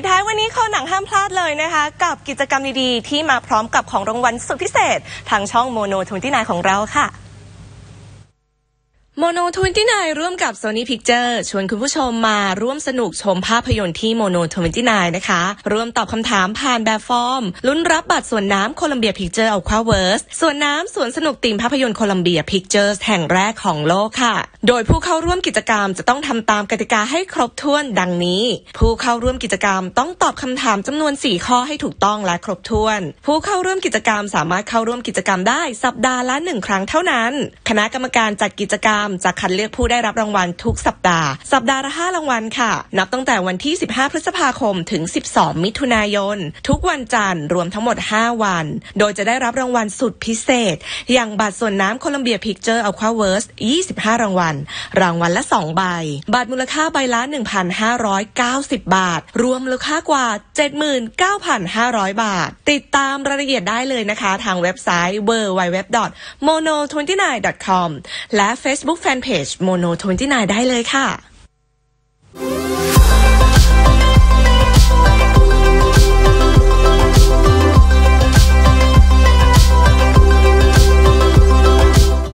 ปิดท้ายวันนี้คอหนังห้ามพลาดเลยนะคะ กับกิจกรรมดีๆ ที่มาพร้อมกับของรางวัลสุดพิเศษ ทางช่อง MONO twenty nine ของเราค่ะ MONO twenty nine ร่วมกับ Sony Picture ชวนคุณผู้ชมมาร่วมสนุกชมภาพยนตร์ที่ MONO twenty nine นะคะ ร่วมตอบคำถามผ่านแบบฟอร์ม ลุ้นรับบัตรสวนน้ำ Columbia Pictures Aquaverse สวนน้ำสวนสนุกธีมภาพยนตร์ Columbia Pictures แห่งแรกของโลกค่ะ โดยผู้เข้าร่วมกิจกรรมจะต้องทำตามกติกาให้ครบถ้วนดังนี้ ผู้เข้าร่วมกิจกรรมต้องตอบคำถามจำนวน 4 ข้อให้ถูกต้องและครบถ้วน ผู้เข้าร่วมกิจกรรมสามารถเข้าร่วมกิจกรรมได้สัปดาห์ละหนึ่งครั้งเท่านั้น คณะกรรมการจัดกิจกรรมจะคัดเลือกผู้ได้รับรางวัลทุกสัปดาห์สัปดาห์ละ5รางวัลค่ะ นับตั้งแต่วันที่ 15 พฤษภาคมถึง 12 มิถุนายน ทุกวันจันทร์รวมทั้งหมด 5 วัน โดยจะได้รับรางวัลสุดพิเศษ อย่างบัตรสวนน้ำ Columbia Pictures Aquaverse 25 รางวัล รางวัลละ 2 ใบ บัตรมูลค่าใบละ 1,590 บาท รวมมูลค่ากว่า 79,500 บาท ติดตามรายละเอียดได้เลยนะคะ ทางเว็บไซต์ www.mono29.com และ Facebook Fanpage mono 29ได้เลยค่ะ